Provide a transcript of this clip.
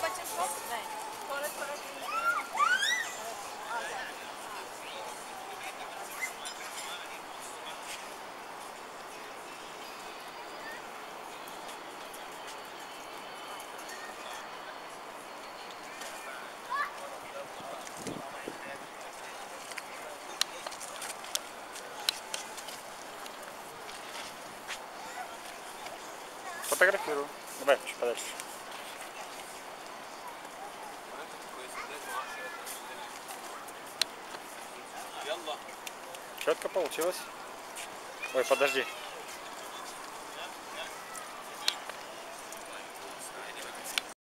bate as mãos, vem. Fora, fora aqui. Fotografiro. Давай, Четко получилось. Ой, подожди.